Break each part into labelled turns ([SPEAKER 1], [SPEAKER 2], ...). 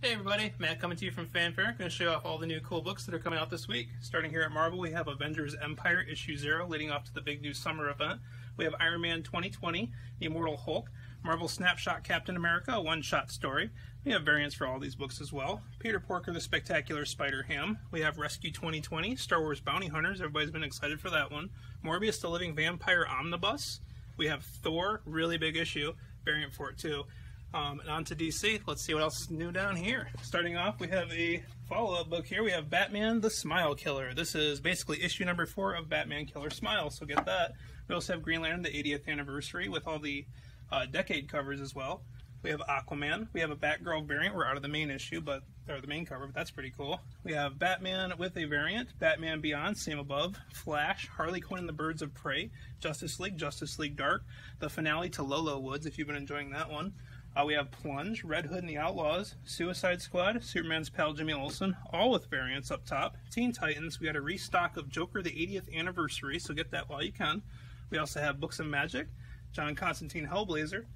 [SPEAKER 1] Hey everybody, Matt coming to you from Fanfare. Going to show you off all the new cool books that are coming out this week. Starting here at Marvel, we have Avengers Empyre issue 0 leading off to the big new summer event. We have Iron Man 2020, The Immortal Hulk, Marvel Snapshot Captain America, a one-shot story. We have variants for all these books as well. Peter Porker, The Spectacular Spider-Ham. We have Rescue 2020, Star Wars Bounty Hunters. Everybody's been excited for that one. Morbius, The Living Vampire Omnibus. We have Thor, really big issue, variant for it too. Um, and on to DC. Let's see what else is new down here. Starting off, we have a follow-up book here. We have Batman the Smile Killer. This is basically issue number four of Batman Killer Smile, so get that. We also have Green Lantern, the 80th anniversary, with all the uh, decade covers as well. We have Aquaman. We have a Batgirl variant. We're out of the main issue, but or the main cover, but that's pretty cool. We have Batman with a variant, Batman Beyond, same above, Flash, Harley Quinn and the Birds of Prey, Justice League, Justice League Dark, the finale to Low Low Woods, if you've been enjoying that one. Uh, we have Plunge, Red Hood and the Outlaws, Suicide Squad, Superman's pal Jimmy Olsen, all with variants up top. Teen Titans, we got a restock of Joker the 80th anniversary, so get that while you can. We also have Books of Magic, John Constantine Hellblazer,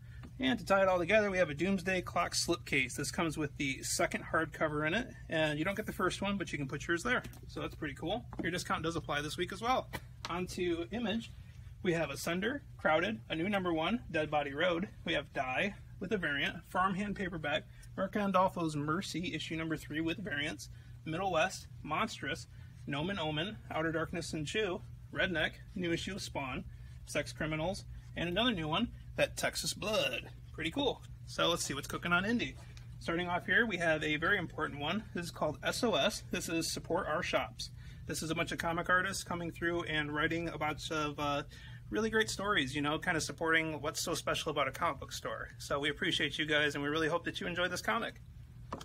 [SPEAKER 1] and to tie it all together, we have a Doomsday Clock slipcase. This comes with the second hardcover in it, and you don't get the first one, but you can put yours there. So that's pretty cool. Your discount does apply this week as well. On to Image. We have Asunder, Crowded, a new number one, Dead Body Road. We have Die, with a variant, Farmhand paperback, Mirka Andolfo's Mercy, issue number three with variants, Middle West, Monstrous, Nomen Omen, Outer Darkness and Chew, Redneck, new issue of Spawn, Sex Criminals, and another new one, That Texas Blood. Pretty cool. So let's see what's cooking on Indie. Starting off here, we have a very important one. This is called SOS. This is Support Our Shops. This is a bunch of comic artists coming through and writing a bunch of uh, really great stories, you know, kind of supporting what's so special about a comic book store. So we appreciate you guys, and we really hope that you enjoy this comic.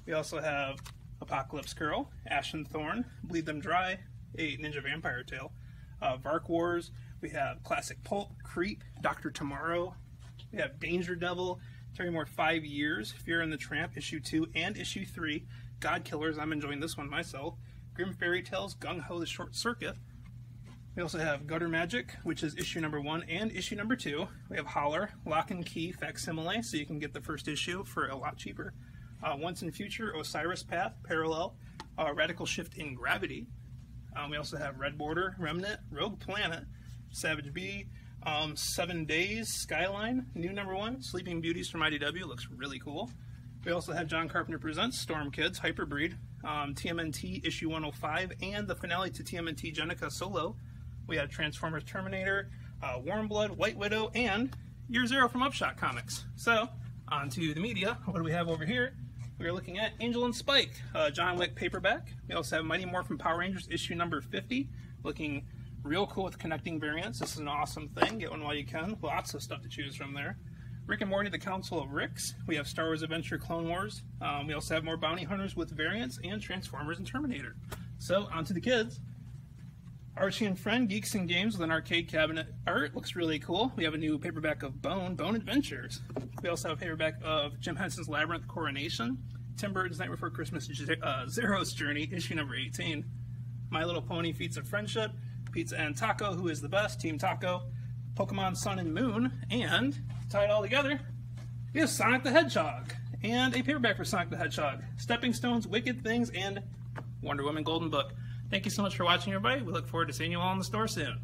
[SPEAKER 1] We also have Apocalypse Girl, Ashen Thorn, Bleed Them Dry, a Ninja Vampire Tale, uh, Vark Wars. We have Classic Pulp, Creep, Doctor Tomorrow. We have Danger Devil, Terry Moore Five Years, Fear and the Tramp, issue two and issue three. God Killers, I'm enjoying this one myself. Grimm Fairy Tales, Gung Ho the Short Circuit, we also have Gutter Magic, which is issue number one and issue number two. We have Holler, Locke and Key Facsimile, so you can get the first issue for a lot cheaper. Uh, Once in Future, Osiris Path, Parallel, uh, Radical Shift in Gravity. Um, we also have Red Border, Remnant, Rogue Planet, Savage Bee, um, Seven Days, Skyline, new number one, Sleeping Beauties from IDW, looks really cool. We also have John Carpenter Presents, Storm Kids, Hyperbreed, um, TMNT issue 105, and the finale to TMNT Jennika Solo, we had Transformers Terminator, uh, Warm Blood, White Widow, and Year Zero from Upshot Comics. So, on to the media. What do we have over here? We are looking at Angel and Spike, uh, John Wick paperback. We also have Mighty Morphin Power Rangers issue number 50, looking real cool with connecting variants. This is an awesome thing. Get one while you can. Lots of stuff to choose from there. Rick and Morty, The Council of Ricks. We have Star Wars Adventure Clone Wars. Um, we also have more Bounty Hunters with variants and Transformers and Terminator. So, on to the kids. Archie and Friend, Geeks and Games with an arcade cabinet art. Looks really cool. We have a new paperback of Bone, Bone Adventures. We also have a paperback of Jim Henson's Labyrinth Coronation, Tim Burton's Night Before Christmas, uh, Zero's Journey, issue number 18, My Little Pony Feats of Friendship, Pizza and Taco, Who is the Best, Team Taco, Pokemon Sun and Moon, and, tie it all together, we have Sonic the Hedgehog, and a paperback for Sonic the Hedgehog, Stepping Stones, Wicked Things, and Wonder Woman Golden Book. Thank you so much for watching, everybody. We look forward to seeing you all in the store soon.